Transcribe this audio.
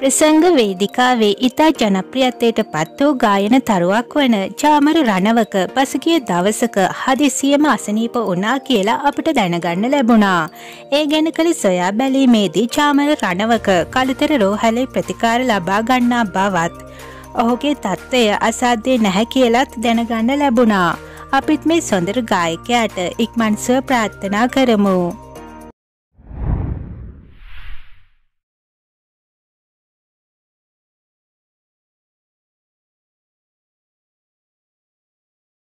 ප්‍රසංග වේදිකාවේ ඉතා ජනප්‍රියත්වයට පත් වූ ගායන තරුවක් වන චාමර රණවක පසුගිය දවසක හදිසියම අසනීප වනා කියලා අපට දැනගන්න ලැබුණා. ඒ ගැන කළ සොයා බැලීමේදී චාමර රණවක කළුතර රෝහලේ ප්‍රතිකාර ලබා ගන්නා බවත් ඔහුගේ තත්ත්වය අසාධ්‍ය නැහැ කියලත් දැනගන්න ලැබුණා. අපිත් මේ සොඳර ගායකයාට ඉක්මන්සුව ප්‍රාර්ථනා කරමු.